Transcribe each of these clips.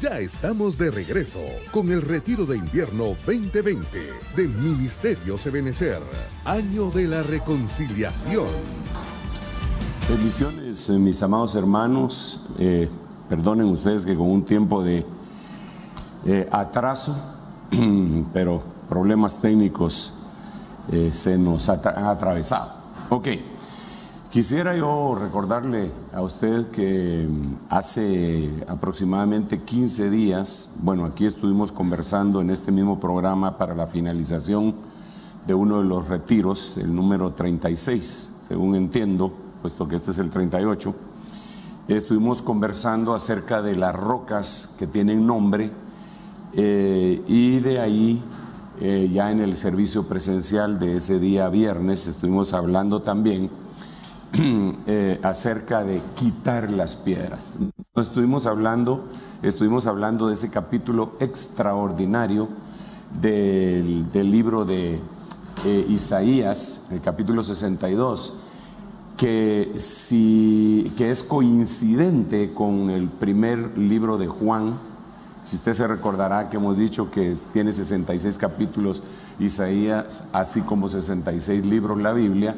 Ya estamos de regreso con el retiro de invierno 2020 del Ministerio Sebenecer, año de la reconciliación. Bendiciones, eh, mis amados hermanos. Eh, perdonen ustedes que con un tiempo de eh, atraso, pero problemas técnicos se nos han atravesado. Ok. Quisiera yo recordarle a usted que mm, hace aproximadamente 15 días, bueno, aquí estuvimos conversando en este mismo programa para la finalización de uno de los retiros, el número 36, según entiendo, puesto que este es el 38. Estuvimos conversando acerca de las rocas que tienen nombre eh, y de ahí, eh, ya en el servicio presencial de ese día viernes, estuvimos hablando también Eh, acerca de quitar las piedras. Estuvimos hablando, estuvimos hablando de ese capítulo extraordinario del, libro de eh, Isaías, el capítulo 62, que, si, que es coincidente con el primer libro de Juan. Si usted se recordará que hemos dicho que tiene 66 capítulos Isaías, así como 66 libros la Biblia.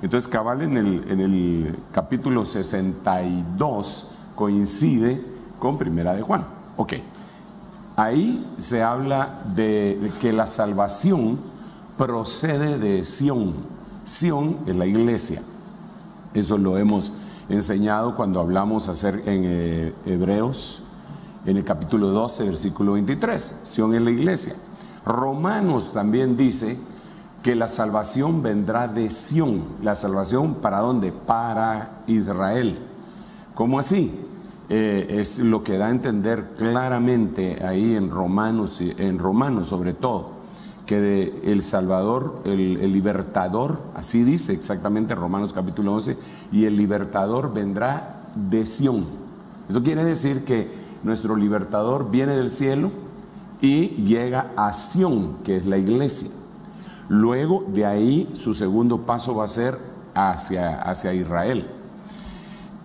Entonces, cabal en el, en el capítulo 62 coincide con Primera de Juan. Ok. Ahí se habla de que la salvación procede de Sión. Sión es la iglesia. Eso lo hemos enseñado cuando hablamos hacer en eh, Hebreos, en el capítulo 12, versículo 23. Sión es la iglesia. Romanos también dice que la salvación vendrá de Sión. ¿La salvación para dónde? Para Israel. ¿Cómo así? Eh, es lo que da a entender claramente ahí en Romanos, en Romanos sobre todo, que el Salvador, el, el, libertador, así dice exactamente Romanos capítulo 11, y el libertador vendrá de Sión. Eso quiere decir que nuestro libertador viene del cielo y llega a Sión, que es la iglesia. Luego de ahí su segundo paso va a ser hacia, hacia Israel.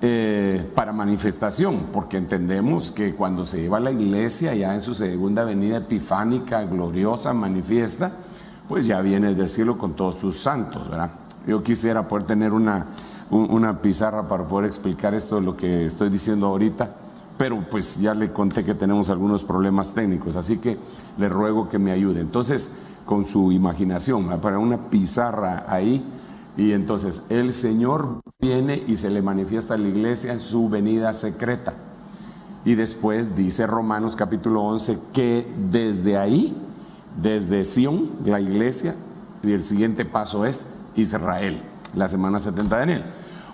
Eh, para manifestación, porque entendemos que cuando se lleva a la iglesia ya en su segunda venida epifánica, gloriosa, manifiesta, pues ya viene del cielo con todos sus santos, ¿verdad? Yo quisiera poder tener una, una pizarra para poder explicar esto, lo que estoy diciendo ahorita, pero pues ya le conté que tenemos algunos problemas técnicos, así que le ruego que me ayude. Entonces, con su imaginación, para una pizarra ahí. Y entonces el Señor viene y se le manifiesta a la iglesia en su venida secreta. Y después dice Romanos capítulo 11 que desde ahí, desde Sión, la iglesia, y el siguiente paso es Israel, la semana 70 de Daniel.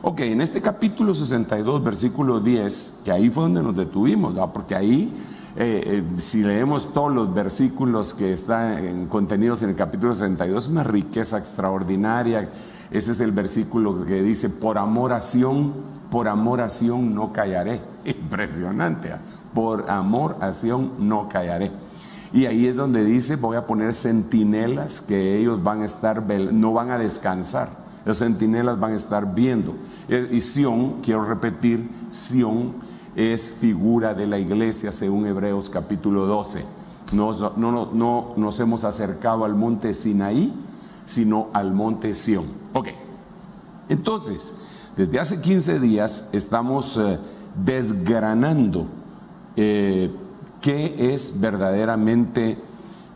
Ok, en este capítulo 62, versículo 10, que ahí fue donde nos detuvimos, porque ahí eh, eh, si leemos todos los versículos que están contenidos en el capítulo 62, es una riqueza extraordinaria. Ese es el versículo que dice, por amor a Sión, por amor a Sión no callaré. Impresionante, ¿ah? por amor a Sión no callaré. Y ahí es donde dice, voy a poner centinelas que ellos van a estar, no van a descansar. Los centinelas van a estar viendo. Eh, y Sión, quiero repetir, Sión es figura de la iglesia según Hebreos capítulo 12. no, no, no nos hemos acercado al monte Sinaí, sino al monte Sión. Ok, entonces, desde hace 15 días estamos eh, desgranando eh, qué es verdaderamente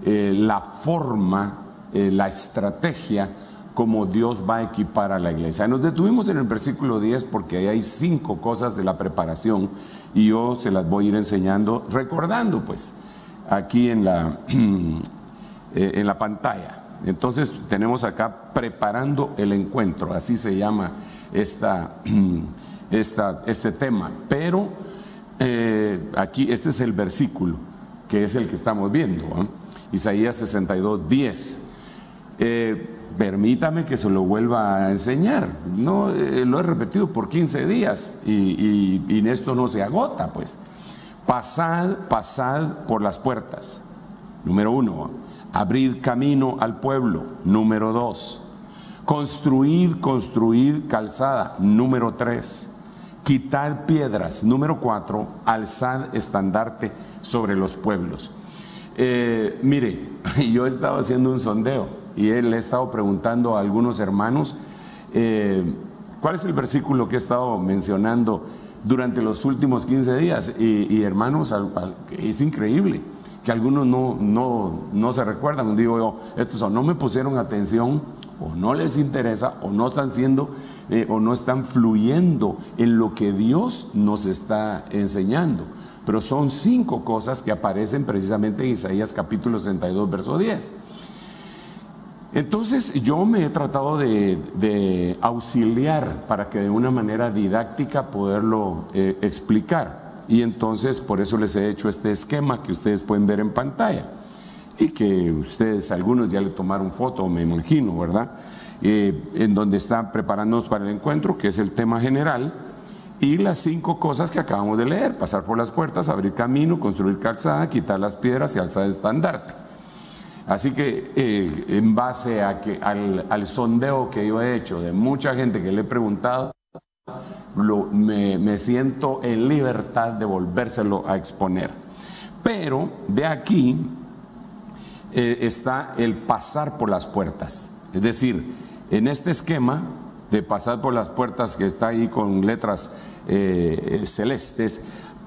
eh, la forma, la estrategia como Dios va a equipar a la iglesia. Nos detuvimos en el versículo 10 porque ahí hay cinco cosas de la preparación y yo se las voy a ir enseñando, recordando pues aquí en la, eh, en la pantalla. Entonces tenemos acá preparando el encuentro, así se llama esta, esta este tema. Pero eh, aquí este es el versículo que es el que estamos viendo, Isaías 62, 10. Eh, permítame que se lo vuelva a enseñar. No, eh, lo he repetido por 15 días y, y, esto no se agota, pues. Pasad, pasad por las puertas. Número uno, abrid camino al pueblo. Número dos, construid, construid calzada. Número tres, Quitad piedras. Número cuatro, alzad estandarte sobre los pueblos. Eh, mire, yo he estado haciendo un sondeo y él he estado preguntando a algunos hermanos eh, cuál es el versículo que he estado mencionando durante los últimos 15 días. Y, hermanos, es increíble que algunos no, no, no se recuerdan. Digo yo, estos o no me pusieron atención, o no les interesa, o no están siendo, eh, o no están fluyendo en lo que Dios nos está enseñando. Pero son cinco cosas que aparecen precisamente en Isaías capítulo 62, verso 10. Entonces yo me he tratado de, auxiliar para que de una manera didáctica poderlo eh, explicar. Y entonces por eso les he hecho este esquema que ustedes pueden ver en pantalla y que ustedes, algunos ya le tomaron foto, me imagino, ¿verdad? Eh, en donde están preparándonos para el encuentro, que es el tema general, y las cinco cosas que acabamos de leer, pasar por las puertas, abrir camino, construir calzada, quitar las piedras y alzar estandarte. Así que eh, en base al, sondeo que yo he hecho de mucha gente que le he preguntado, me, siento en libertad de volvérselo a exponer. Pero de aquí eh, está el pasar por las puertas. Es decir, en este esquema de pasar por las puertas que está ahí con letras eh, celestes,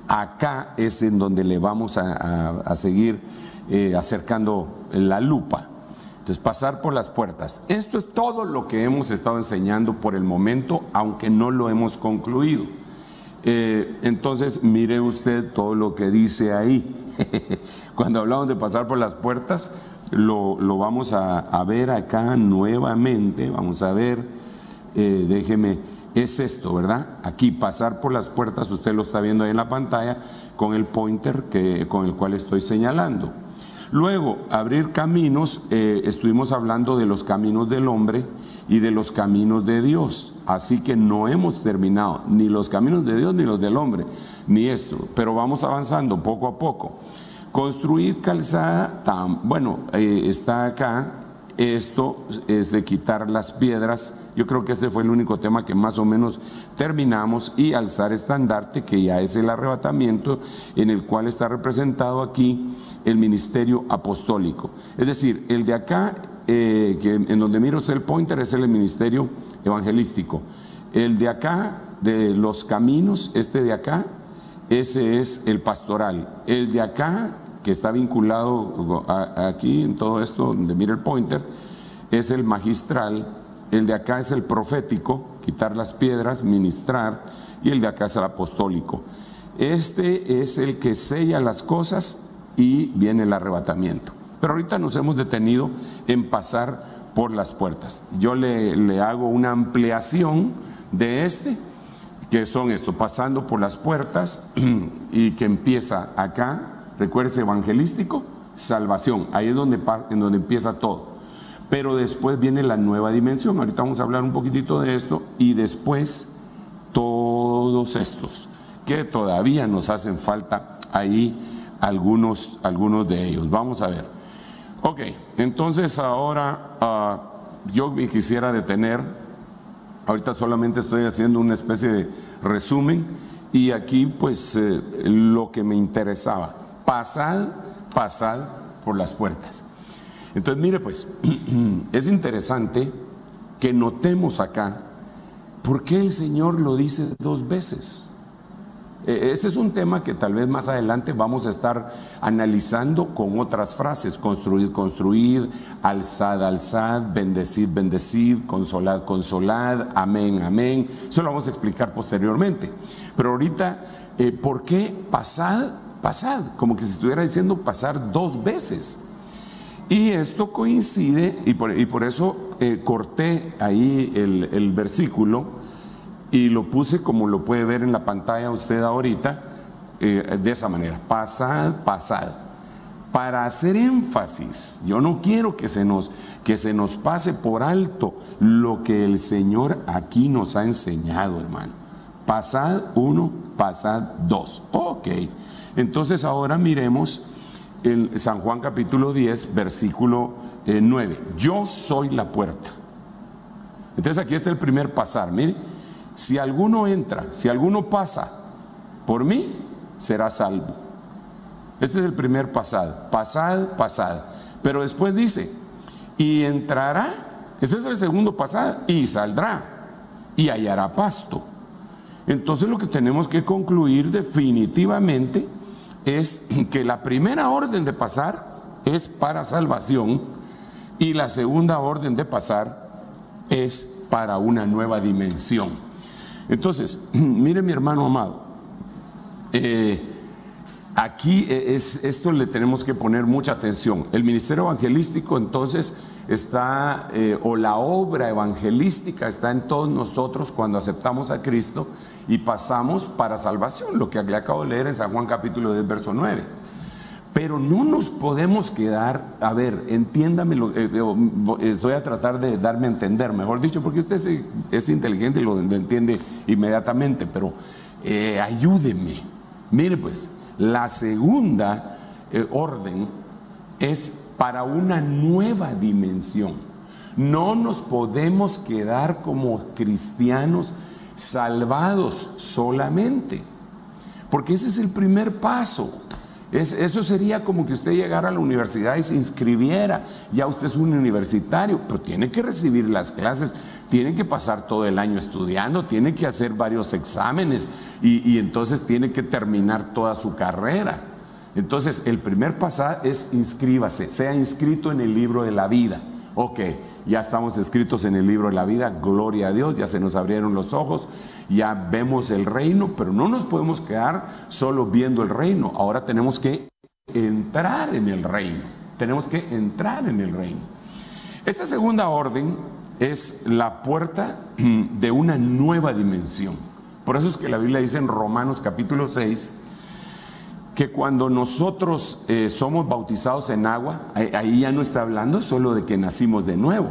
acá es en donde le vamos a seguir acercando la lupa. Entonces, pasar por las puertas. Esto es todo lo que hemos estado enseñando por el momento, aunque no lo hemos concluido. Eh, entonces, mire usted todo lo que dice ahí. Cuando hablamos de pasar por las puertas, lo, vamos a, ver acá nuevamente. Vamos a ver, eh, déjeme, es esto, ¿verdad? Aquí, pasar por las puertas, usted lo está viendo ahí en la pantalla con el pointer que, con el cual estoy señalando. Luego, abrir caminos, eh, estuvimos hablando de los caminos del hombre y de los caminos de Dios. Así que no hemos terminado ni los caminos de Dios ni los del hombre, ni esto, pero vamos avanzando poco a poco. Construir calzada, bueno, eh, está acá, esto es de quitar las piedras. Yo creo que este fue el único tema que más o menos terminamos y alzar estandarte, que ya es el arrebatamiento en el cual está representado aquí el ministerio apostólico. Es decir, el de acá, eh, que en donde mira usted el pointer, es el ministerio evangelístico. El de acá, de los caminos, este de acá, ese es el pastoral. El de acá que está vinculado aquí en todo esto, mira el pointer, es el magistral, el de acá es el profético, quitar las piedras, ministrar, y el de acá es el apostólico. Este es el que sella las cosas y viene el arrebatamiento. Pero ahorita nos hemos detenido en pasar por las puertas. Yo le, le hago una ampliación de este, que son esto, pasando por las puertas y que empieza acá Recuerde, evangelístico, salvación. Ahí es donde, en donde empieza todo. Pero después viene la nueva dimensión. Ahorita vamos a hablar un poquitito de esto. Y después todos estos, que todavía nos hacen falta ahí algunos, algunos de ellos. Vamos a ver. Ok, entonces ahora ah, yo me quisiera detener. Ahorita solamente estoy haciendo una especie de resumen. Y aquí pues eh, lo que me interesaba pasad, pasad por las puertas. Entonces, mire pues, es interesante que notemos acá por qué el Señor lo dice dos veces. E, ese es un tema que tal vez más adelante vamos a estar analizando con otras frases, construir, construir, alzad, alzad, bendecid, bendecid, consolad, consolad, amén, amén. Eso lo vamos a explicar posteriormente. Pero ahorita, eh, ¿por qué pasad pasad, como que se estuviera diciendo pasar dos veces. Y esto coincide, y por, eso eh, corté ahí el, versículo y lo puse como lo puede ver en la pantalla usted ahorita, eh, de esa manera, pasad, pasad. Para hacer énfasis, yo no quiero que se, nos, que se nos pase por alto lo que el Señor aquí nos ha enseñado, hermano. Pasad uno, pasad dos. Ok. Entonces ahora miremos en San Juan capítulo 10, versículo 9. Eh, Yo soy la puerta. Entonces aquí está el primer pasar, mire. si alguno entra, si alguno pasa por mí, será salvo. Este es el primer pasado, pasad, pasad. Pero después dice, y entrará, este es el segundo pasado, y saldrá, y hallará pasto. Entonces lo que tenemos que concluir definitivamente es que la primera orden de pasar es para salvación y la segunda orden de pasar es para una nueva dimensión. Entonces, mire mi hermano amado, eh, aquí es, esto le tenemos que poner mucha atención. El ministerio evangelístico entonces está, eh, o la obra evangelística está en todos nosotros cuando aceptamos a Cristo y pasamos para salvación, lo que le acabo de leer en San Juan capítulo 10, verso 9. Pero no nos podemos quedar, a ver, entiéndame, eh, estoy a tratar de darme a entender, mejor dicho, porque usted es, inteligente y lo, entiende inmediatamente, pero eh, ayúdeme. Mire pues, la segunda eh, orden es para una nueva dimensión. No nos podemos quedar como cristianos salvados solamente, porque ese es el primer paso. eso sería como que usted llegara a la universidad y se inscribiera. Ya usted es un universitario, pero tiene que recibir las clases, tiene que pasar todo el año estudiando, tiene que hacer varios exámenes y, y entonces tiene que terminar toda su carrera. Entonces, el primer paso es inscríbase, sea inscrito en el libro de la vida. Ok, ya estamos escritos en el libro de la vida, gloria a Dios, ya se nos abrieron los ojos, ya vemos el reino, pero no nos podemos quedar solo viendo el reino, ahora tenemos que entrar en el reino, tenemos que entrar en el reino. Esta segunda orden es la puerta de una nueva dimensión. Por eso es que la Biblia dice en Romanos capítulo 6, que cuando nosotros eh, somos bautizados en agua, ahí ya no está hablando solo de que nacimos de nuevo.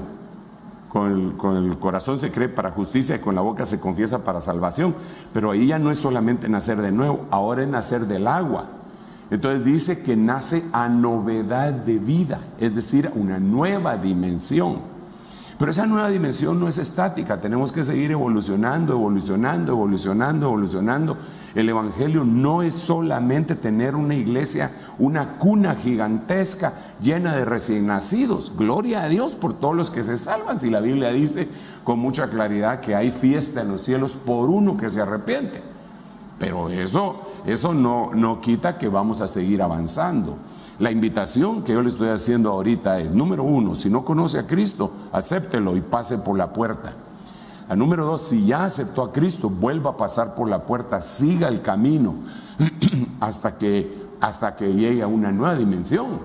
Con el, con el, corazón se cree para justicia y con la boca se confiesa para salvación. Pero ahí ya no es solamente nacer de nuevo, ahora es nacer del agua. Entonces dice que nace a novedad de vida, es decir, una nueva dimensión. Pero esa nueva dimensión no es estática, tenemos que seguir evolucionando, evolucionando, evolucionando, evolucionando. El Evangelio no es solamente tener una iglesia, una cuna gigantesca llena de recién nacidos. Gloria a Dios por todos los que se salvan. Si la Biblia dice con mucha claridad que hay fiesta en los cielos por uno que se arrepiente. Pero eso, eso no, no quita que vamos a seguir avanzando. La invitación que yo le estoy haciendo ahorita es, número uno, si no conoce a Cristo, acéptelo y pase por la puerta. A número dos, si ya aceptó a Cristo, vuelva a pasar por la puerta, siga el camino hasta que, hasta que llegue a una nueva dimensión.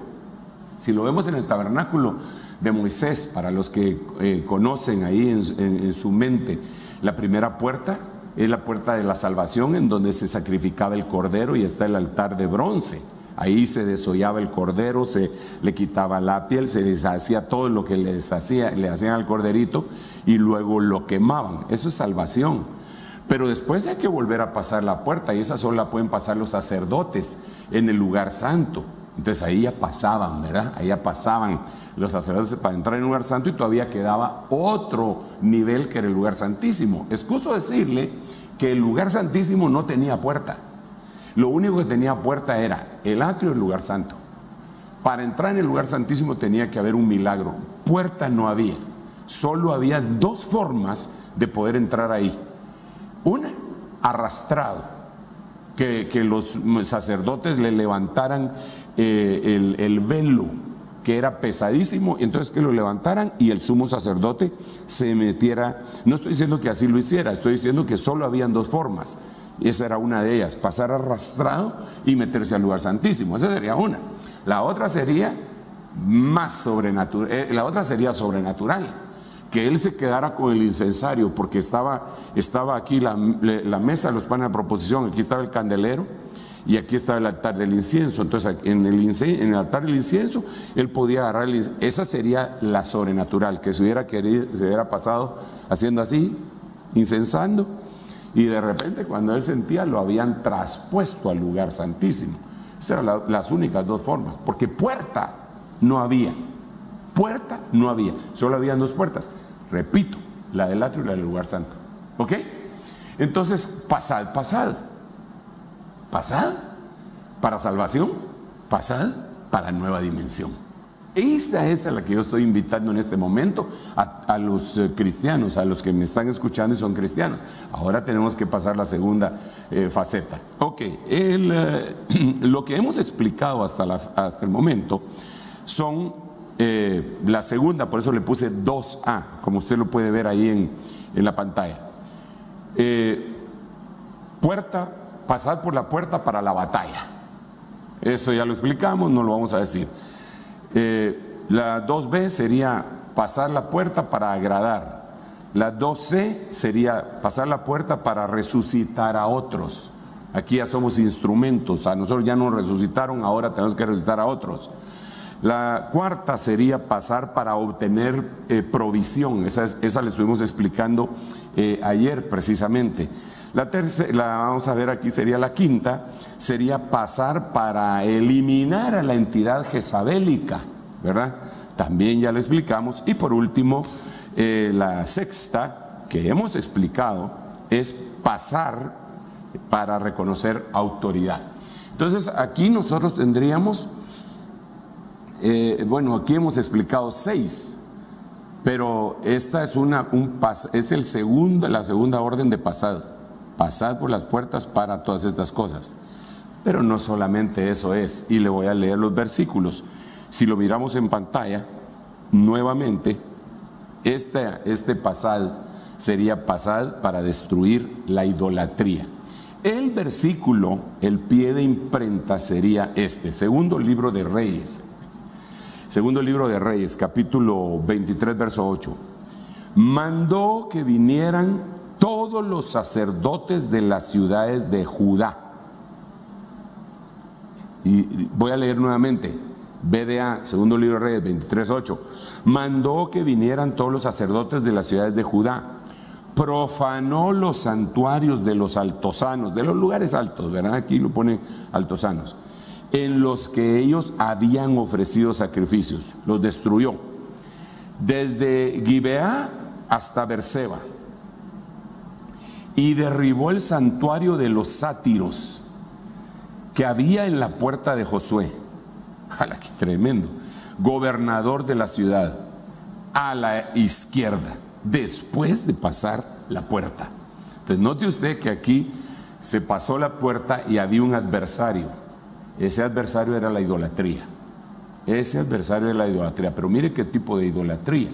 Si lo vemos en el tabernáculo de Moisés, para los que eh, conocen ahí en su mente, la primera puerta es la puerta de la salvación en donde se sacrificaba el cordero y está el altar de bronce. Ahí se desollaba el cordero, se le quitaba la piel, se deshacía todo lo que les hacía, le hacían al corderito y luego lo quemaban. Eso es salvación. Pero después hay que volver a pasar la puerta y esa solo la pueden pasar los sacerdotes en el lugar santo. Entonces ahí ya pasaban, ¿verdad? Ahí ya pasaban los sacerdotes para entrar en el lugar santo y todavía quedaba otro nivel que era el lugar santísimo. Excuso decirle que el lugar santísimo no tenía puerta. Lo único que tenía puerta era el atrio y el lugar santo. Para entrar en el lugar santísimo tenía que haber un milagro. Puerta no había. Solo había dos formas de poder entrar ahí. Una, arrastrado. Que, los sacerdotes le levantaran eh, el, velo, que era pesadísimo, entonces que lo levantaran y el sumo sacerdote se metiera. No estoy diciendo que así lo hiciera, estoy diciendo que solo habían dos formas y esa era una de ellas, pasar arrastrado y meterse al lugar santísimo. Esa sería una. La otra sería más sobrenatural, eh, la otra sería sobrenatural, que él se quedara con el incensario, porque estaba, estaba aquí la, mesa de los panes de proposición, aquí estaba el candelero y aquí estaba el altar del incienso. Entonces, en el, en el altar del incienso, él podía agarrar el incienso. Esa sería la sobrenatural, que se hubiera, querido, se hubiera pasado haciendo así, incensando y de repente cuando él sentía lo habían traspuesto al lugar santísimo. Esas eran las únicas dos formas, porque puerta no había. Puerta no había, solo habían dos puertas. Repito, la del atrio y la del lugar santo. ¿Ok? Entonces, pasad, pasad. Pasad para salvación, pasad para nueva dimensión. Esta es la que yo estoy invitando en este momento a, los eh, cristianos, a los que me están escuchando y son cristianos. Ahora tenemos que pasar la segunda eh, faceta. Ok, eh, lo que hemos explicado hasta, hasta el momento son la segunda, por eso le puse 2A, como usted lo puede ver ahí en, en la pantalla. puerta, pasad por la puerta para la batalla. Eso ya lo explicamos, no lo vamos a decir. Eh, la 2B sería pasar la puerta para agradar. La 2C sería pasar la puerta para resucitar a otros. Aquí ya somos instrumentos, a nosotros ya nos resucitaron, ahora tenemos que resucitar a otros. La cuarta sería pasar para obtener eh, provisión, esa, esa le estuvimos explicando eh, ayer precisamente. La tercera, la vamos a ver aquí, sería la quinta, sería pasar para eliminar a la entidad jezabélica, ¿verdad? También ya le explicamos. Y por último, eh, la sexta, que hemos explicado, es pasar para reconocer autoridad. Entonces, aquí nosotros tendríamos, eh, bueno, aquí hemos explicado seis, pero esta es, una, un es el segundo, la segunda orden de pasado pasad por las puertas para todas estas cosas. Pero no solamente eso es, y le voy a leer los versículos. Si lo miramos en pantalla, nuevamente, este, este pasad sería pasad para destruir la idolatría. El versículo, el pie de imprenta sería este, segundo libro de Reyes. Segundo libro de Reyes, capítulo 23, verso 8. Mandó que vinieran todos los sacerdotes de las ciudades de Judá. Y voy a leer nuevamente, BDA, segundo libro de Reyes 23.8, mandó que vinieran todos los sacerdotes de las ciudades de Judá, profanó los santuarios de los altosanos, de los lugares altos, ¿verdad? Aquí lo pone altosanos, en los que ellos habían ofrecido sacrificios, los destruyó, desde Gibeá hasta Berseba y derribó el santuario de los sátiros que había en la puerta de Josué. ¡Hala, qué tremendo! Gobernador de la ciudad, a la izquierda, después de pasar la puerta. Entonces, note usted que aquí se pasó la puerta y había un adversario. Ese adversario era la idolatría. Ese adversario era la idolatría. Pero mire qué tipo de idolatría.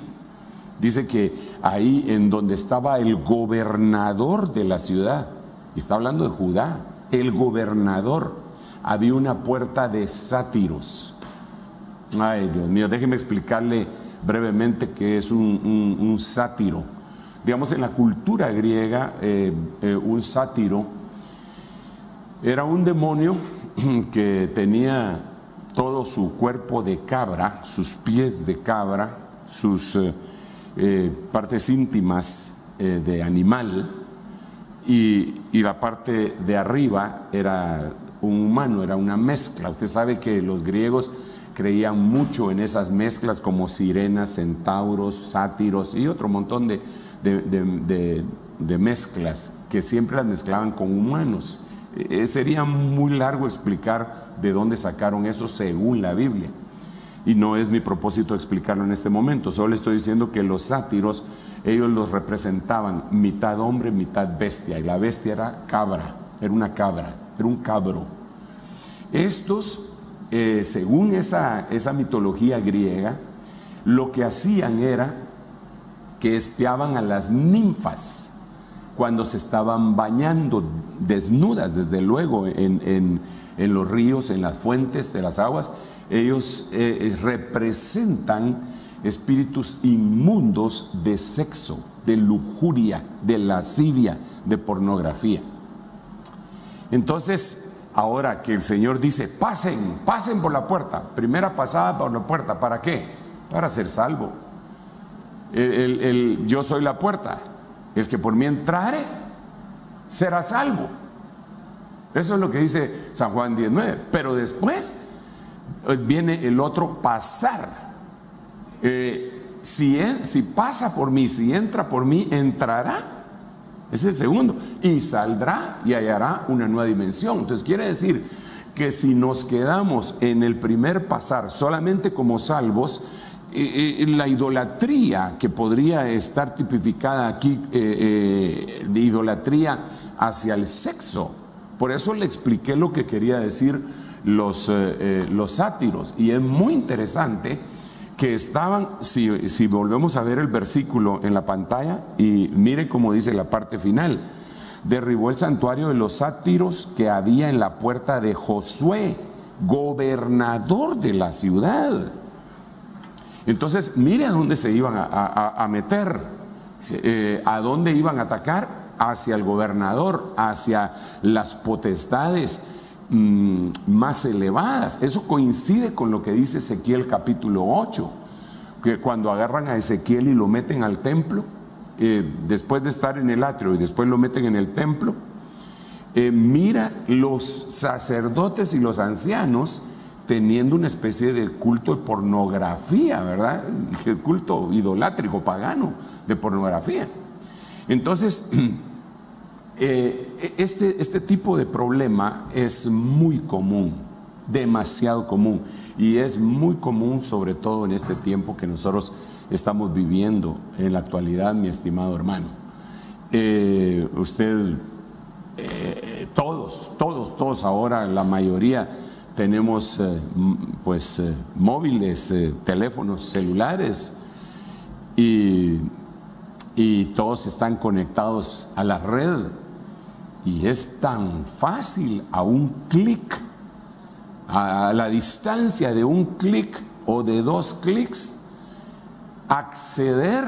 Dice que ahí en donde estaba el gobernador de la ciudad, está hablando de Judá, el gobernador, había una puerta de sátiros. Ay, Dios mío, déjeme explicarle brevemente qué es un, sátiro. Digamos, en la cultura griega, eh, eh, un sátiro era un demonio que tenía todo su cuerpo de cabra, sus pies de cabra, sus... Eh, eh, partes íntimas eh, de animal y, la parte de arriba era un humano, era una mezcla. Usted sabe que los griegos creían mucho en esas mezclas como sirenas, centauros, sátiros y otro montón de, de, mezclas que siempre las mezclaban con humanos. Eh, sería muy largo explicar de dónde sacaron eso según la Biblia y no es mi propósito explicarlo en este momento, solo estoy diciendo que los sátiros, ellos los representaban mitad hombre, mitad bestia, y la bestia era cabra, era una cabra, era un cabro. Estos, eh, según esa, esa mitología griega, lo que hacían era que espiaban a las ninfas cuando se estaban bañando desnudas, desde luego, en, en los ríos, en las fuentes de las aguas, ellos eh, eh, representan espíritus inmundos de sexo, de lujuria, de lascivia, de pornografía. Entonces, ahora que el Señor dice, pasen, pasen por la puerta, primera pasada por la puerta, ¿para qué? Para ser salvo. El, yo soy la puerta, el que por mí entrare será salvo. Eso es lo que dice San Juan 19. Pero después viene el otro pasar. Eh, si, si pasa por mí, si entra por mí, entrará Es el segundo. Y saldrá y hallará una nueva dimensión. Entonces quiere decir que si nos quedamos en el primer pasar solamente como salvos, eh, eh, la idolatría que podría estar tipificada aquí, eh, de idolatría hacia el sexo. Por eso le expliqué lo que quería decir los, los sátiros. Y es muy interesante que estaban, si, si volvemos a ver el versículo en la pantalla, y mire cómo dice la parte final, derribó el santuario de los sátiros que había en la puerta de Josué, gobernador de la ciudad. Entonces, mire a dónde se iban a, meter, eh, a dónde iban a atacar, hacia el gobernador, hacia las potestades mm, más elevadas. Eso coincide con lo que dice Ezequiel capítulo 8, que cuando agarran a Ezequiel y lo meten al templo, eh, después de estar en el atrio y después lo meten en el templo, eh, mira los sacerdotes y los ancianos teniendo una especie de culto de pornografía, ¿verdad? El culto idolátrico, pagano de pornografía. Entonces, eh, este, este tipo de problema es muy común, demasiado común, y es muy común sobre todo en este tiempo que nosotros estamos viviendo en la actualidad, mi estimado hermano. Eh, usted, eh, todos, todos, todos ahora, la mayoría, tenemos eh, pues móviles, teléfonos celulares y, y todos están conectados a la red. Y es tan fácil a un clic, a la distancia de un clic o de dos clics, acceder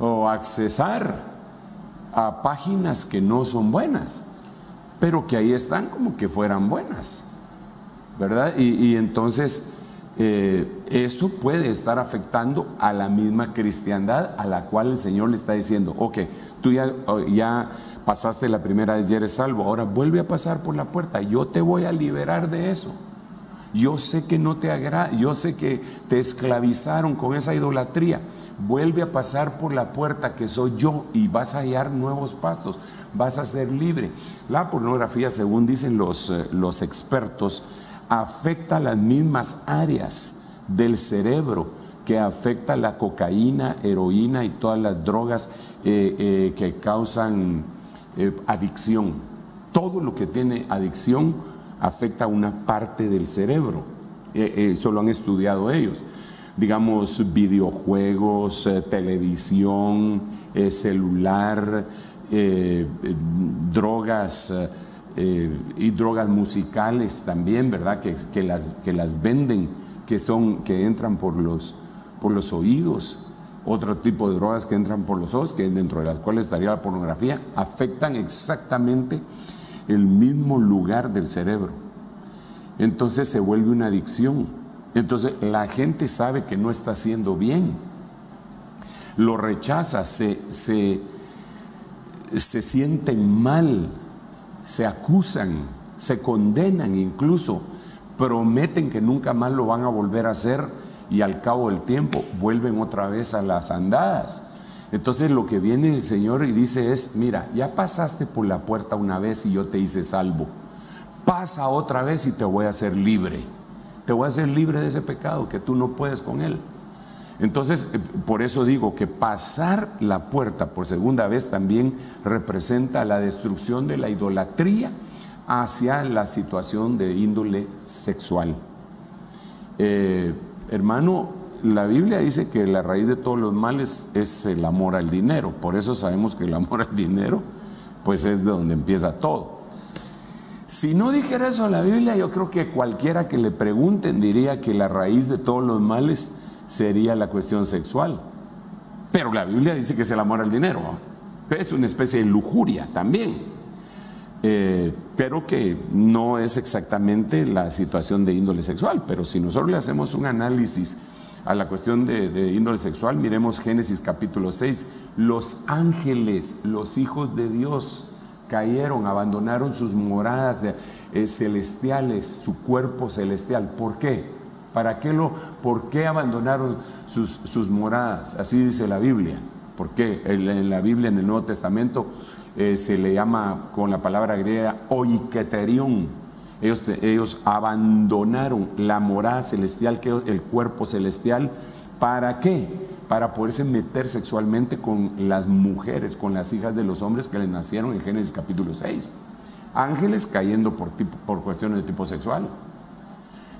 o accesar a páginas que no son buenas, pero que ahí están como que fueran buenas, ¿verdad? Y, entonces eh, eso puede estar afectando a la misma cristiandad a la cual el Señor le está diciendo, ok, tú ya, ya pasaste la primera vez y eres salvo, ahora vuelve a pasar por la puerta, yo te voy a liberar de eso. Yo sé que no te agrada, yo sé que te esclavizaron con esa idolatría. Vuelve a pasar por la puerta que soy yo y vas a hallar nuevos pastos, vas a ser libre. La pornografía, según dicen los, eh, los expertos, afecta las mismas áreas del cerebro que afecta la cocaína, heroína y todas las drogas eh, eh, que causan adicción. Todo lo que tiene adicción afecta una parte del cerebro. Eh, eso lo han estudiado ellos. Digamos, videojuegos, eh, televisión, eh, celular, drogas y drogas musicales también, ¿verdad? Que, las, que las venden, que, son, que entran por los, por los oídos. Otro tipo de drogas que entran por los ojos, que dentro de las cuales estaría la pornografía, afectan exactamente el mismo lugar del cerebro. Entonces se vuelve una adicción. Entonces la gente sabe que no está haciendo bien. Lo rechaza, se, se, se sienten mal, se acusan, se condenan incluso, prometen que nunca más lo van a volver a hacer y al cabo del tiempo vuelven otra vez a las andadas. Entonces lo que viene el Señor y dice es, mira, ya pasaste por la puerta una vez y yo te hice salvo. Pasa otra vez y te voy a hacer libre. Te voy a hacer libre de ese pecado que tú no puedes con él. Entonces, eh, por eso digo que pasar la puerta por segunda vez también representa la destrucción de la idolatría hacia la situación de índole sexual. Eh, hermano, la Biblia dice que la raíz de todos los males es el amor al dinero. Por eso sabemos que el amor al dinero, pues es de donde empieza todo. Si no dijera eso la Biblia, yo creo que cualquiera que le pregunten diría que la raíz de todos los males sería la cuestión sexual. Pero la Biblia dice que es el amor al dinero. Es una especie de lujuria también. Eh, pero que no es exactamente la situación de índole sexual. Pero si nosotros le hacemos un análisis a la cuestión de, índole sexual, miremos Génesis capítulo 6. Los ángeles, los hijos de Dios, cayeron, abandonaron sus moradas eh, celestiales, su cuerpo celestial. ¿Por qué? ¿Para qué lo, por qué abandonaron sus, sus moradas? Así dice la Biblia. Porque en la Biblia, en el Nuevo Testamento, eh, se le llama con la palabra griega oiketerion. Ellos, ellos abandonaron la morada celestial, el cuerpo celestial, ¿para qué? Para poderse meter sexualmente con las mujeres, con las hijas de los hombres que les nacieron en Génesis capítulo 6. Ángeles cayendo por, tipo, por cuestiones de tipo sexual.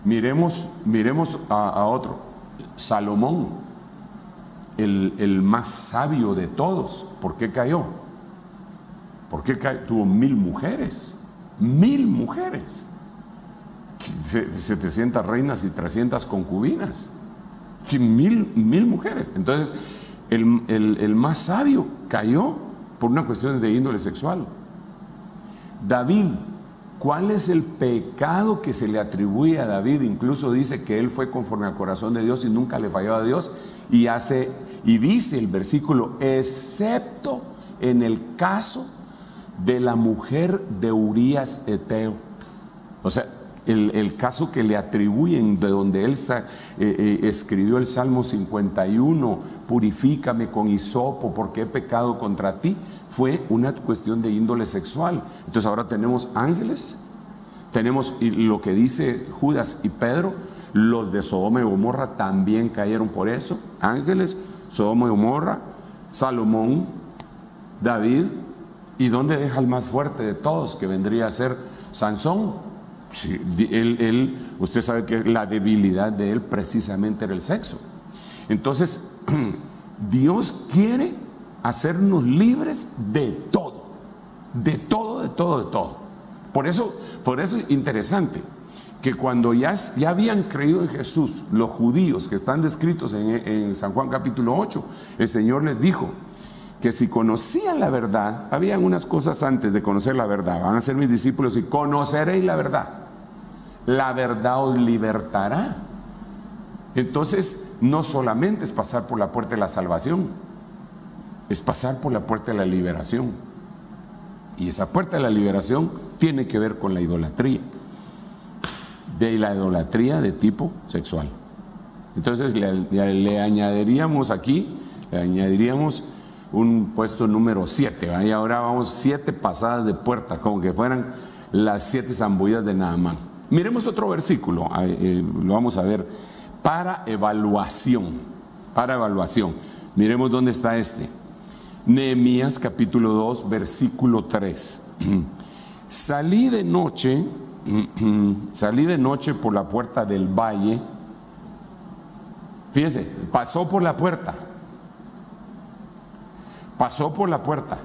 Miremos, miremos a, otro, Salomón, el, el, más sabio de todos. ¿Por qué cayó? ¿Por qué cayó? Tuvo mil mujeres, mil mujeres, 700 reinas y 300 concubinas, mil, mil mujeres. Entonces, el, el más sabio cayó por una cuestión de índole sexual. David ¿Cuál es el pecado que se le atribuye a David? Incluso dice que él fue conforme al corazón de Dios y nunca le falló a Dios. Y hace y dice el versículo, excepto en el caso de la mujer de Urías Eteo. O sea, el, caso que le atribuyen de donde él eh, eh, escribió el Salmo 51, purifícame con hisopo porque he pecado contra ti, fue una cuestión de índole sexual. Entonces ahora tenemos ángeles, tenemos lo que dice Judas y Pedro, los de Sodoma y Gomorra también cayeron por eso, ángeles, Sodoma y Gomorra, Salomón, David, ¿y dónde deja el más fuerte de todos que vendría a ser Sansón? Él, usted sabe que la debilidad de él precisamente era el sexo. Entonces, Dios quiere hacernos libres de todo, de todo, de todo, de todo. Por eso, por eso es interesante que cuando ya, ya habían creído en Jesús, los judíos que están descritos en, en San Juan capítulo 8, el Señor les dijo, que si conocían la verdad, habían unas cosas antes de conocer la verdad, van a ser mis discípulos y conoceréis la verdad. La verdad os libertará. Entonces, no solamente es pasar por la puerta de la salvación, es pasar por la puerta de la liberación. Y esa puerta de la liberación tiene que ver con la idolatría, de la idolatría de tipo sexual. Entonces le, le añadiríamos aquí, le añadiríamos un puesto número 7. Y ahora vamos siete pasadas de puerta, como que fueran las siete zambullas de Naamán. Miremos otro versículo, eh, lo vamos a ver, para evaluación, para evaluación. Miremos dónde está este. Nehemías capítulo 2, versículo 3. Salí de noche, salí de noche por la puerta del valle. Fíjese, pasó por la puerta pasó por la puerta,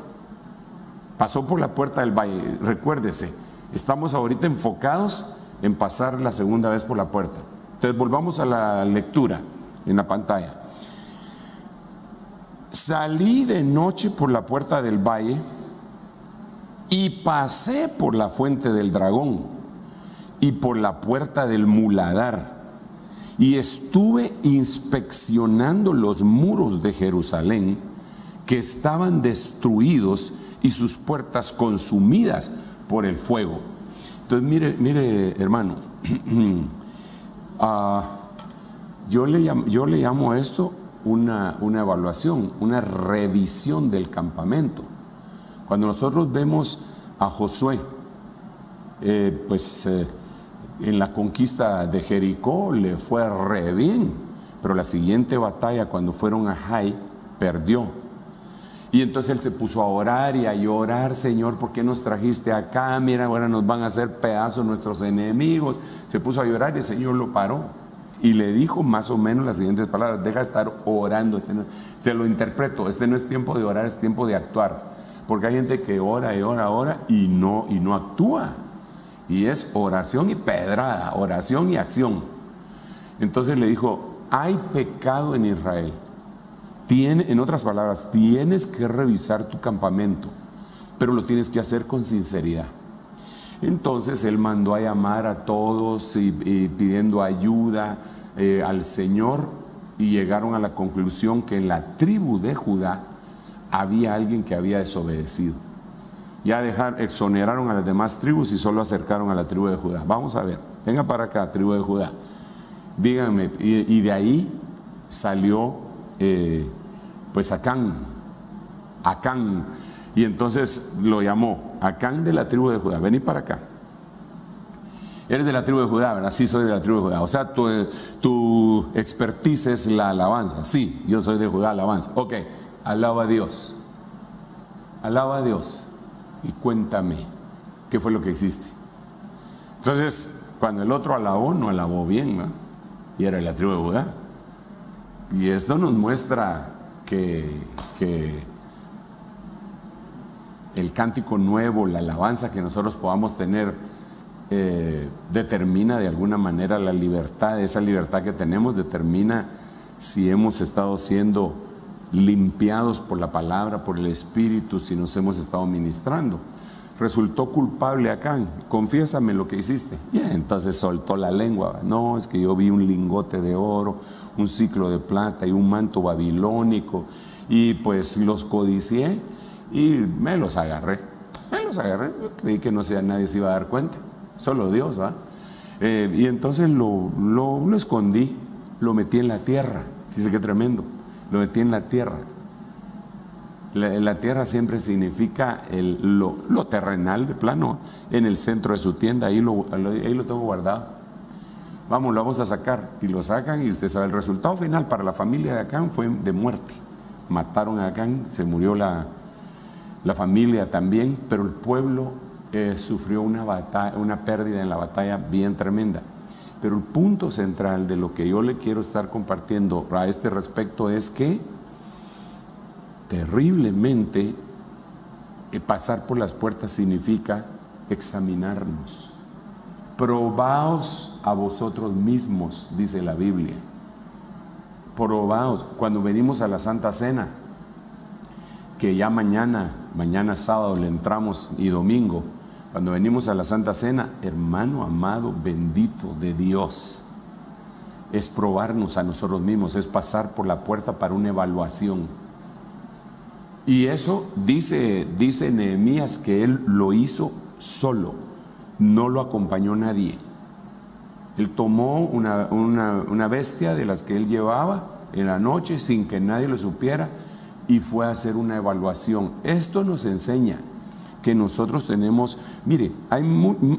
pasó por la puerta del valle. Recuérdese, estamos ahorita enfocados en pasar la segunda vez por la puerta. Entonces volvamos a la lectura en la pantalla. Salí de noche por la puerta del valle y pasé por la fuente del dragón y por la puerta del muladar y estuve inspeccionando los muros de Jerusalén que estaban destruidos y sus puertas consumidas por el fuego. Entonces, mire, mire hermano, ah, yo, le llamo, yo le llamo a esto una, una, evaluación, una revisión del campamento. Cuando nosotros vemos a Josué, eh, pues eh, en la conquista de Jericó le fue re bien, pero la siguiente batalla, cuando fueron a Jai, perdió y entonces él se puso a orar y a llorar, Señor, ¿por qué nos trajiste acá? Mira, ahora nos van a hacer pedazos nuestros enemigos. Se puso a llorar y el Señor lo paró. Y le dijo más o menos las siguientes palabras, deja de estar orando. Este se lo interpreto, este no es tiempo de orar, es tiempo de actuar. Porque hay gente que ora y ora, ora y no, y no actúa. Y es oración y pedrada, oración y acción. Entonces le dijo, hay pecado en Israel en otras palabras, tienes que revisar tu campamento, pero lo tienes que hacer con sinceridad. Entonces él mandó a llamar a todos y, pidiendo ayuda eh, al Señor y llegaron a la conclusión que en la tribu de Judá había alguien que había desobedecido. Ya dejar, exoneraron a las demás tribus y solo acercaron a la tribu de Judá. Vamos a ver, venga para acá, tribu de Judá. Díganme, y, de ahí salió eh, pues Acán, Acán. Y entonces lo llamó Acán de la tribu de Judá. Vení para acá. Eres de la tribu de Judá, ¿verdad? Sí, soy de la tribu de Judá. O sea, tu, tu expertise es la alabanza. Sí, yo soy de Judá, alabanza. Ok, alaba a Dios. Alaba a Dios. Y cuéntame, ¿qué fue lo que hiciste? Entonces, cuando el otro alabó, no alabó bien, ¿no? Y era de la tribu de Judá. Y esto nos muestra que, el cántico nuevo, la alabanza que nosotros podamos tener, eh, determina de alguna manera la libertad, esa libertad que tenemos determina si hemos estado siendo limpiados por la palabra, por el Espíritu, si nos hemos estado ministrando. Resultó culpable acá, confiésame lo que hiciste. Y entonces soltó la lengua. No, es que yo vi un lingote de oro, un ciclo de plata y un manto babilónico, y pues los codicié y me los agarré. Me los agarré, creí que no sea, nadie se iba a dar cuenta, solo Dios, ¿va? Eh, y entonces lo, lo, escondí, lo metí en la tierra. Dice que tremendo, lo metí en la tierra. La, tierra siempre significa el, lo, terrenal de plano, en el centro de su tienda, ahí lo, ahí lo tengo guardado. Vamos, lo vamos a sacar. Y lo sacan y usted sabe, el resultado final para la familia de Acán fue de muerte. Mataron a Acán, se murió la, la familia también, pero el pueblo eh, sufrió una, batalla, una pérdida en la batalla bien tremenda. Pero el punto central de lo que yo le quiero estar compartiendo a este respecto es que terriblemente eh, pasar por las puertas significa examinarnos. Probaos a vosotros mismos, dice la Biblia. Probaos. Cuando venimos a la Santa Cena, que ya mañana, mañana sábado le entramos y domingo, cuando venimos a la Santa Cena, hermano amado, bendito de Dios, es probarnos a nosotros mismos, es pasar por la puerta para una evaluación. Y eso dice, dice Nehemías que él lo hizo solo, no lo acompañó nadie. Él tomó una, una bestia de las que él llevaba en la noche sin que nadie lo supiera y fue a hacer una evaluación. Esto nos enseña que nosotros tenemos, mire, hay,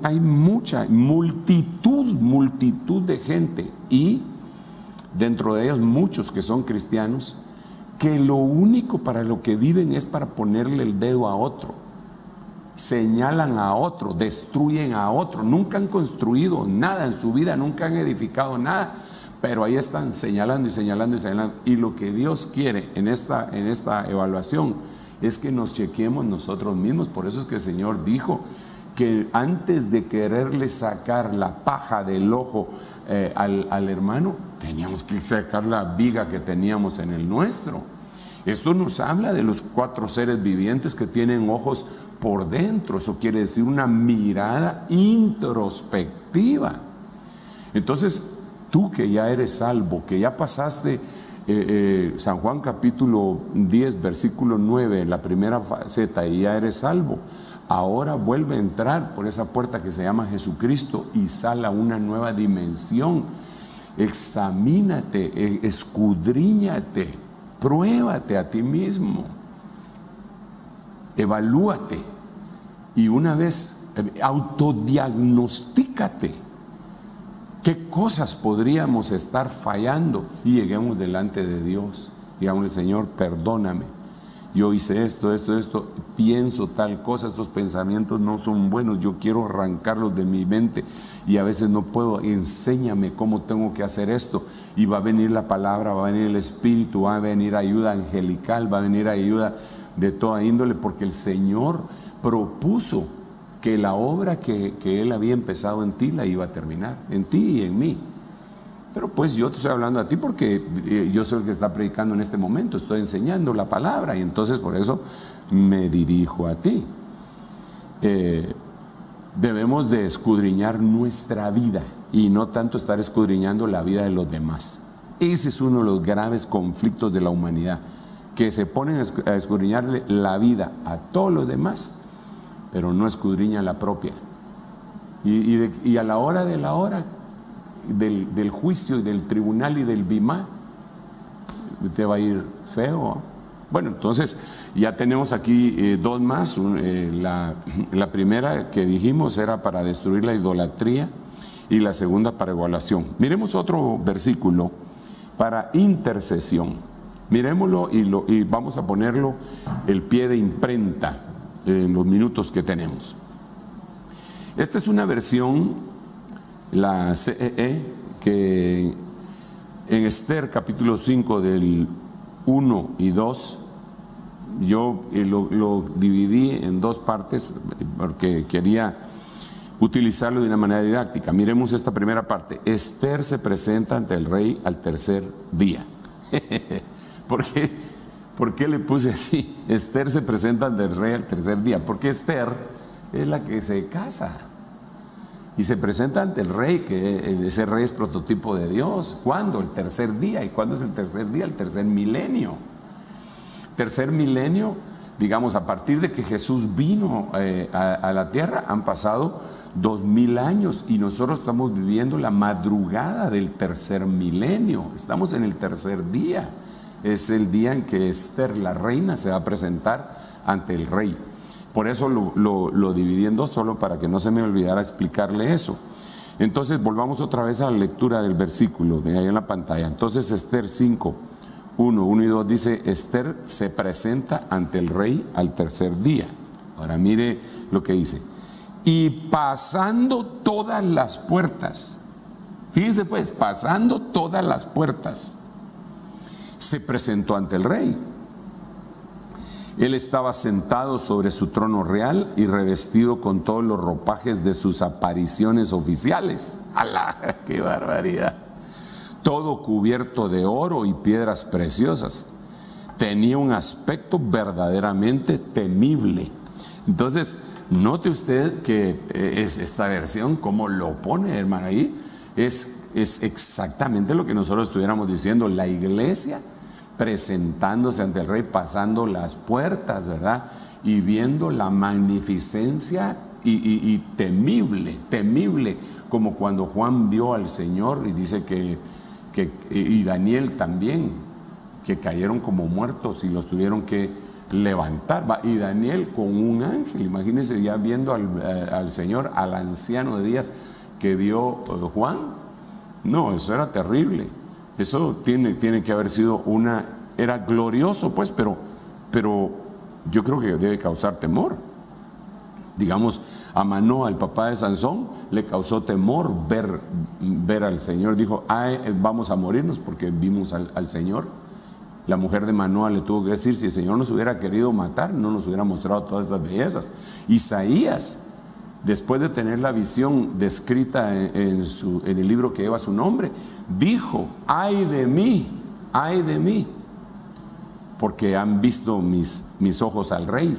hay mucha, multitud, multitud de gente y dentro de ellos muchos que son cristianos, que lo único para lo que viven es para ponerle el dedo a otro. Señalan a otro, destruyen a otro, nunca han construido nada en su vida, nunca han edificado nada, pero ahí están señalando y señalando y señalando. Y lo que Dios quiere en esta, en esta evaluación es que nos chequemos nosotros mismos. Por eso es que el Señor dijo que antes de quererle sacar la paja del ojo eh, al, al hermano, teníamos que sacar la viga que teníamos en el nuestro. Esto nos habla de los cuatro seres vivientes que tienen ojos por dentro. Eso quiere decir una mirada introspectiva. Entonces, tú que ya eres salvo, que ya pasaste eh, eh, San Juan capítulo 10, versículo 9, la primera faceta, y ya eres salvo, ahora vuelve a entrar por esa puerta que se llama Jesucristo y sale a una nueva dimensión. Examínate, eh, escudriñate, pruébate a ti mismo, evalúate y una vez autodiagnostícate ¿Qué cosas podríamos estar fallando? Y lleguemos delante de Dios. Digamos, Señor, perdóname. Yo hice esto, esto, esto, pienso tal cosa, estos pensamientos no son buenos, yo quiero arrancarlos de mi mente y a veces no puedo, enséñame cómo tengo que hacer esto. Y va a venir la palabra, va a venir el Espíritu, va a venir ayuda angelical, va a venir ayuda de toda índole, porque el Señor propuso que la obra que, Él había empezado en ti la iba a terminar, en ti y en mí. Pero pues yo te estoy hablando a ti porque eh, yo soy el que está predicando en este momento, estoy enseñando la palabra y entonces por eso me dirijo a ti. Eh, debemos de escudriñar nuestra vida y no tanto estar escudriñando la vida de los demás. Ese es uno de los graves conflictos de la humanidad, que se ponen a escudriñarle la vida a todos los demás pero no escudriña la propia. Y, a la hora de la hora del, juicio y del tribunal y del bimá, te va a ir feo. Bueno, entonces ya tenemos aquí eh, dos más. Eh, la primera que dijimos era para destruir la idolatría y la segunda para evaluación. Miremos otro versículo para intercesión. Miremoslo y, lo, y vamos a ponerlo el pie de imprenta en los minutos que tenemos. Esta es una versión, la CEE, e, que en Esther capítulo 5 del 1 y 2, yo eh, lo, lo dividí en dos partes porque quería utilizarlo de una manera didáctica. Miremos esta primera parte. Esther se presenta ante el rey al tercer día. ¿Por qué? ¿Por qué le puse así? Esther se presenta ante el rey al tercer día. Porque Esther es la que se casa. Y se presenta ante el rey, que ese rey es prototipo de Dios. ¿Cuándo? El tercer día. ¿Y cuándo es el tercer día? El tercer milenio. Tercer milenio, digamos, a partir de que Jesús vino eh, a la tierra, han pasado dos mil años y nosotros estamos viviendo la madrugada del tercer milenio, estamos en el tercer día, es el día en que Esther, la reina, se va a presentar ante el rey. Por eso lo, lo, solo para que no se me olvidara explicarle eso. Entonces volvamos otra vez a la lectura del versículo de ahí en la pantalla. Entonces Esther 5, 1, 1 y 2 dice, Esther se presenta ante el rey al tercer día. Ahora mire lo que dice y pasando todas las puertas, fíjese pues, pasando todas las puertas, se presentó ante el rey. Él estaba sentado sobre su trono real y revestido con todos los ropajes de sus apariciones oficiales. ¡Alá! ¡Qué barbaridad! Todo cubierto de oro y piedras preciosas. Tenía un aspecto verdaderamente temible. Entonces, Note usted que eh, es esta versión, como lo pone, hermano, ahí, es, es exactamente lo que nosotros estuviéramos diciendo. La iglesia presentándose ante el rey, pasando las puertas, ¿verdad? Y viendo la magnificencia y, temible, temible, como cuando Juan vio al Señor y dice que, que, y Daniel también, que cayeron como muertos y los tuvieron que levantar. Y Daniel con un ángel, imagínense ya viendo eh, al, Señor, al anciano de días que vio eh, Juan. No, eso era terrible. Eso tiene, tiene que haber sido una, era glorioso pues, pero, pero yo creo que debe causar temor. Digamos, a Manoa, el papá de Sansón, le causó temor ver, ver al Señor. Dijo, vamos a morirnos porque vimos al, al Señor. La mujer de Manoa le tuvo que decir, si el Señor nos hubiera querido matar, no nos hubiera mostrado todas estas bellezas. Isaías, después de tener la visión descrita en, el libro que lleva su nombre, dijo, ay de mí, ay de mí, porque han visto mis, mis ojos al rey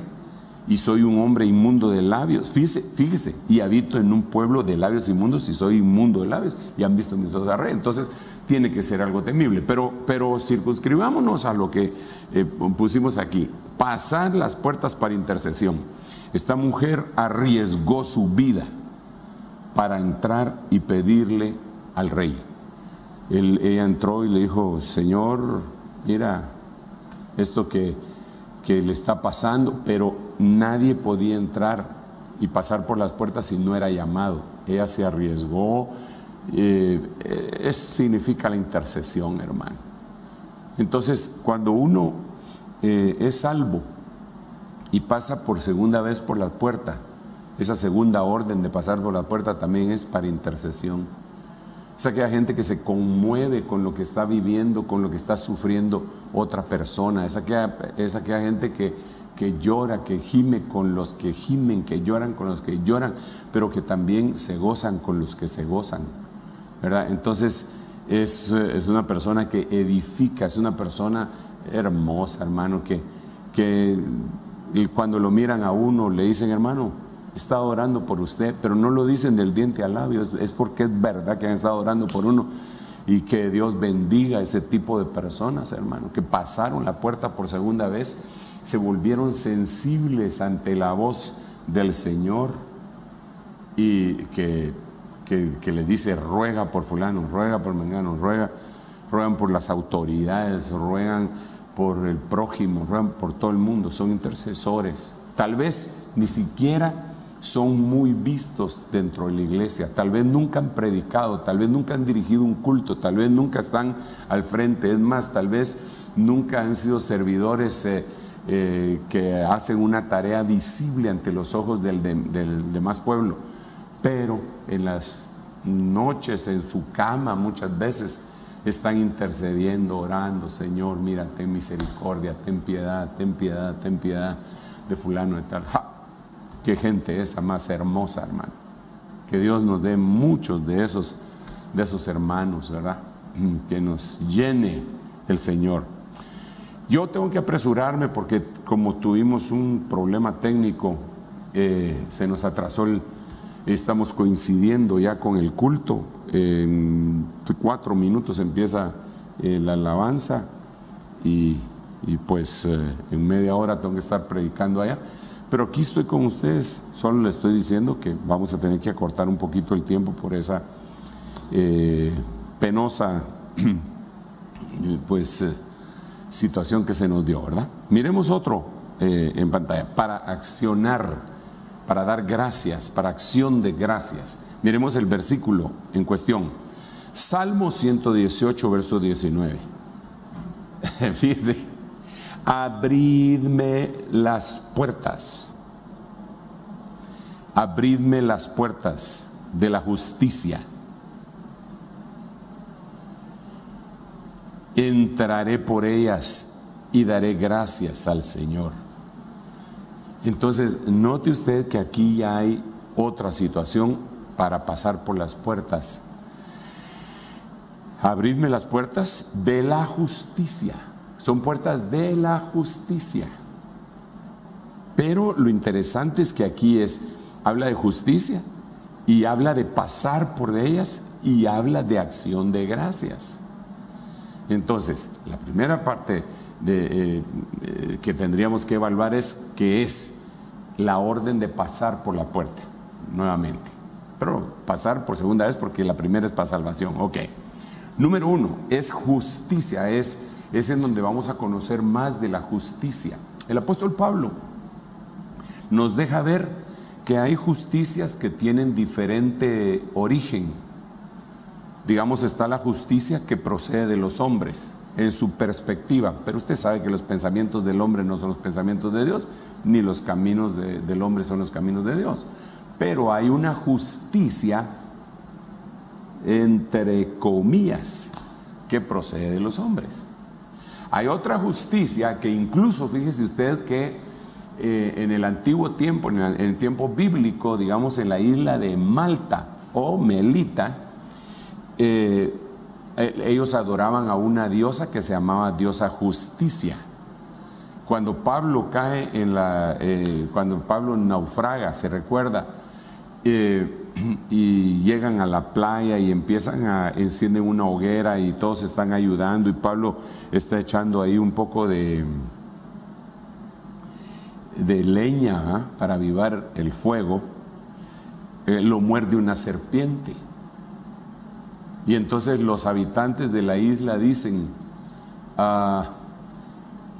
y soy un hombre inmundo de labios. Fíjese, fíjese, y habito en un pueblo de labios inmundos y soy inmundo de labios y han visto mis ojos al rey. Entonces, tiene que ser algo temible. Pero, pero circunscribámonos a lo que eh, pusimos aquí. Pasar las puertas para intercesión. Esta mujer arriesgó su vida para entrar y pedirle al rey. ella entró y le dijo, Señor, mira esto que, que le está pasando, pero nadie podía entrar y pasar por las puertas si no era llamado. Ella se arriesgó, eh, eso significa la intercesión, hermano. Entonces, cuando uno eh, es salvo y pasa por segunda vez por la puerta, esa segunda orden de pasar por la puerta también es para intercesión. Es aquella gente que se conmueve con lo que está viviendo, con lo que está sufriendo otra persona. Es aquella, es gente que, que llora, que gime con los que gimen, que lloran con los que lloran, pero que también se gozan con los que se gozan. Entonces, es, es, una persona que edifica, es una persona hermosa, hermano, que, que cuando lo miran a uno le dicen, hermano, he estado orando por usted, pero no lo dicen del diente al labio, es, porque es verdad que han estado orando por uno. Y que Dios bendiga a ese tipo de personas, hermano, que pasaron la puerta por segunda vez, se volvieron sensibles ante la voz del Señor y que que, le dice ruega por fulano, ruega por mengano, ruega, ruegan por las autoridades, ruegan por el prójimo, por todo el mundo, son intercesores. Tal vez ni siquiera son muy vistos dentro de la iglesia, tal vez nunca han predicado, tal vez nunca han dirigido un culto, tal vez nunca están al frente, es más, tal vez nunca han sido servidores eh, eh, que hacen una tarea visible ante los ojos del demás pueblo, pero en las noches, en su cama muchas veces, están intercediendo, orando, Señor, mira, ten misericordia, ten piedad, ten piedad, ten piedad de fulano de tal. Qué gente esa más hermosa, hermano. Que Dios nos dé muchos de esos, de esos hermanos, ¿verdad? Que nos llene el Señor. Yo tengo que apresurarme porque como tuvimos un problema técnico, eh, se nos atrasó el, estamos coincidiendo ya con el culto. En cuatro minutos empieza eh, la alabanza y, pues eh, en media hora tengo que estar predicando allá. Pero aquí estoy con ustedes, solo les estoy diciendo que vamos a tener que acortar un poquito el tiempo por esa eh, penosa pues, situación que se nos dio, ¿verdad? Miremos otro en pantalla, para accionar, para dar gracias, para acción de gracias. Miremos el versículo en cuestión. Salmo 118, verso 19. Fíjense abridme las puertas, abridme las puertas de la justicia. Entraré por ellas y daré gracias al Señor. Entonces, note usted que aquí ya hay otra situación para pasar por las puertas. Abridme las puertas de la justicia. Son puertas de la justicia. Pero lo interesante es que aquí es, habla de justicia y habla de pasar por ellas y habla de acción de gracias. Entonces, la primera parte eh, eh, que tendríamos que evaluar es que es la orden de pasar por la puerta, nuevamente. Pero pasar por segunda vez porque la primera es para salvación. Ok. Número uno, es justicia, es es en donde vamos a conocer más de la justicia. El apóstol Pablo nos deja ver que hay justicias que tienen diferente origen. Digamos, está la justicia que procede de los hombres en su perspectiva, pero usted sabe que los pensamientos del hombre no son los pensamientos de Dios, ni los caminos del hombre son los caminos de Dios. Pero hay una justicia, entre comillas, que procede de los hombres. Hay otra justicia que incluso, fíjese usted que eh, en el antiguo tiempo, en el, tiempo bíblico, digamos en la isla de Malta o Melita, eh, ellos adoraban a una diosa que se llamaba diosa justicia. Cuando Pablo cae en la, cuando Pablo naufraga, se recuerda, y llegan a la playa y empiezan a encienden una hoguera y todos están ayudando y Pablo está echando ahí un poco de de leña ¿ah? para avivar el fuego, eh, lo muerde una serpiente. Y entonces los habitantes de la isla dicen, ah,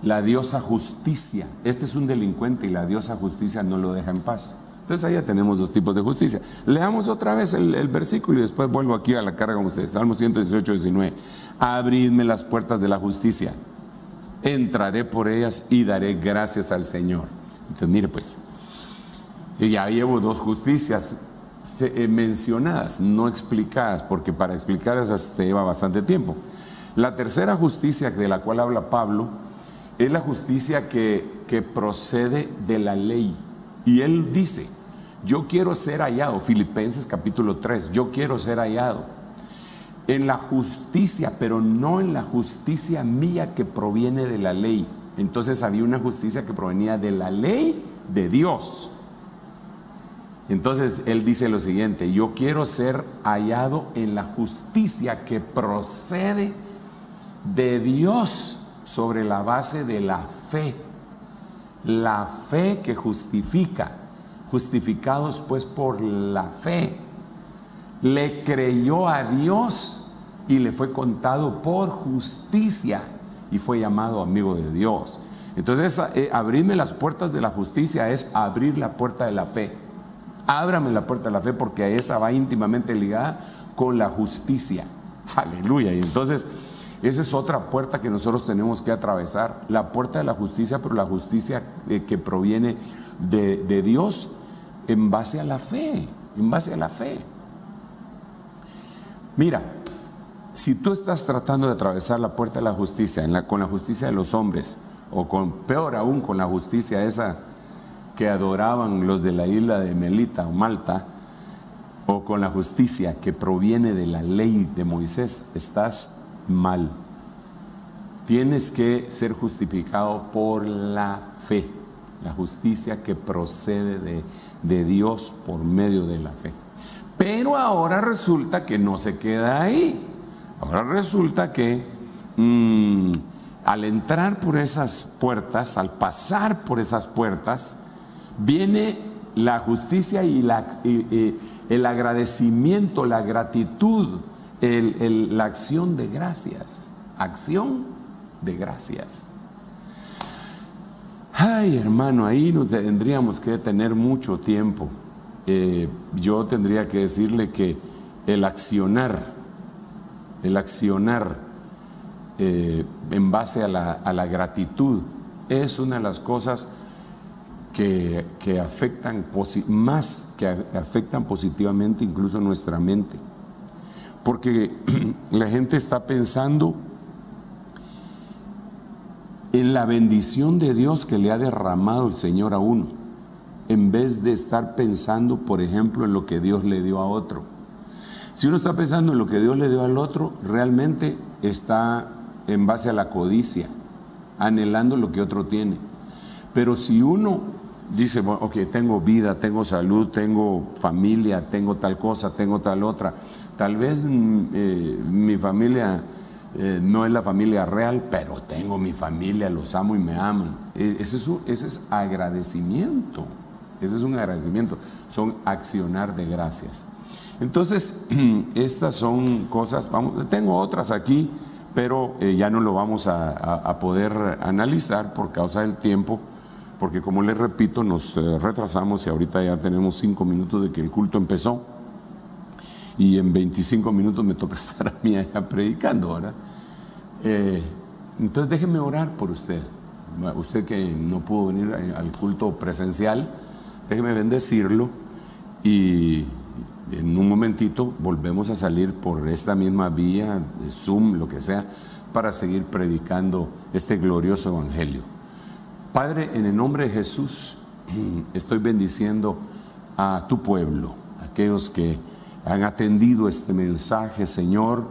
la diosa justicia, este es un delincuente y la diosa justicia no lo deja en paz. Entonces ahí tenemos dos tipos de justicia. Leamos otra vez el, versículo y después vuelvo aquí a la carga con ustedes. Salmo 118, 19. Abridme las puertas de la justicia. Entraré por ellas y daré gracias al Señor. Entonces mire pues, ya llevo dos justicias eh, mencionadas, no explicadas, porque para explicar esas se lleva bastante tiempo. La tercera justicia de la cual habla Pablo es la justicia que, que procede de la ley. Y él dice, yo quiero ser hallado, Filipenses capítulo 3, yo quiero ser hallado en la justicia, pero no en la justicia mía que proviene de la ley. Entonces había una justicia que provenía de la ley de Dios. Entonces él dice lo siguiente, yo quiero ser hallado en la justicia que procede de Dios sobre la base de la fe la fe que justifica, justificados pues por la fe. Le creyó a Dios y le fue contado por justicia. y fue llamado amigo de Dios. Entonces, eh, abrirme las puertas de la justicia es abrir la puerta de la fe. Ábrame la puerta de la fe porque esa va íntimamente ligada con la justicia. Aleluya. Y entonces, esa es otra puerta que nosotros tenemos que atravesar. La puerta de la justicia, pero la justicia eh, que proviene de, de Dios en base a la fe. En base a la fe. Mira, si tú estás tratando de atravesar la puerta de la justicia con la justicia de los hombres, o con peor aún con la justicia esa que adoraban los de la isla de Melita o Malta, o con la justicia que proviene de la ley de Moisés, estás mal. Tienes que ser justificado por la fe, la justicia que procede de, de Dios por medio de la fe. Pero ahora resulta que no se queda ahí. Ahora resulta que mm, al entrar por esas puertas, al pasar por esas puertas, viene la justicia y, el agradecimiento, la gratitud, la acción de gracias. Acción de gracias. Ay, hermano, ahí nos tendríamos que tener mucho tiempo. Eh, yo tendría que decirle que el accionar, el accionar eh, en base a la, gratitud es una de las cosas que, afectan más, que afectan positivamente incluso nuestra mente. Porque la gente está pensando en la bendición de Dios que le ha derramado el Señor a uno, en vez de estar pensando, por ejemplo, en lo que Dios le dio a otro. Si uno está pensando en lo que Dios le dio al otro, realmente está en base a la codicia, anhelando lo que otro tiene. Pero si uno dice, ok, tengo vida, tengo salud, tengo familia, tengo tal cosa, tengo tal otra, tal vez mm, eh, mi familia eh, no es la familia real, pero tengo mi familia, los amo y me aman. E, ese es, ese es agradecimiento, ese es un agradecimiento, son accionar de gracias. Entonces, estas son cosas, vamos, tengo otras aquí, pero eh, ya no lo vamos a, poder analizar por causa del tiempo, porque como les repito, nos eh, retrasamos y ahorita ya tenemos cinco minutos de que el culto empezó y en 25 minutos me toca estar a mí allá predicando, ¿verdad? Eh, entonces déjeme orar por usted. Usted que no pudo venir al culto presencial, déjeme bendecirlo y en un momentito volvemos a salir por esta misma vía, Zoom, lo que sea, para seguir predicando este glorioso evangelio. Padre, en el nombre de Jesús, estoy bendiciendo a tu pueblo, aquellos que han atendido este mensaje, Señor,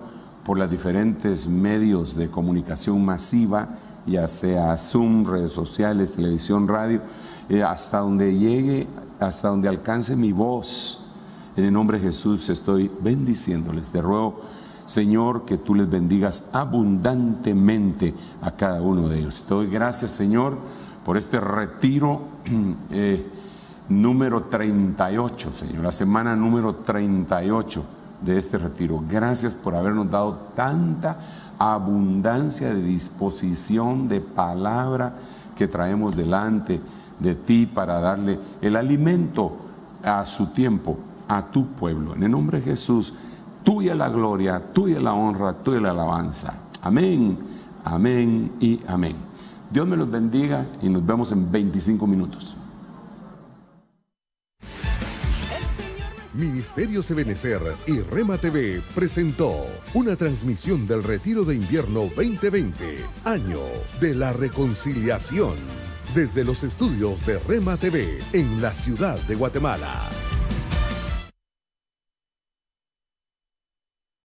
por los diferentes medios de comunicación masiva, ya sea Zoom, redes sociales, televisión, radio, eh, hasta donde llegue, hasta donde alcance mi voz en el nombre de Jesús estoy bendiciéndoles. Te ruego, Señor, que tú les bendigas abundantemente a cada uno de ellos. Te doy gracias, Señor, por este retiro eh, número 38, Señor, la semana número 38 de este retiro. Gracias por habernos dado tanta abundancia de disposición de palabra que traemos delante de ti para darle el alimento a su tiempo a tu pueblo. En el nombre de Jesús, tuya la gloria, tuya la honra, tuya la alabanza. Amén, amén y amén. Dios me los bendiga y nos vemos en 25 minutos. Ministerio Sebenecer y Rema TV presentó una transmisión del Retiro de Invierno 2020, año de la reconciliación, desde los estudios de Rema TV en la ciudad de Guatemala.